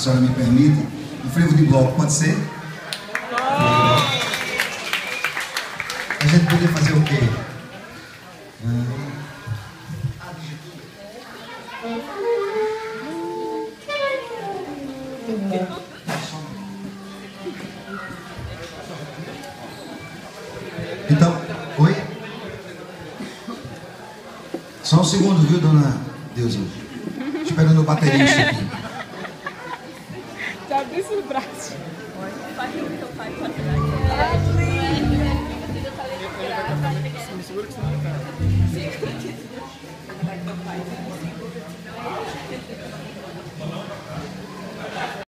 senhora me permite, um frevo de bloco, pode ser? A gente podia fazer o quê? Então, oi? Só um segundo, viu, dona Deusa? Esperando o baterista aqui. Já disse o braço. Me segura que você não tá.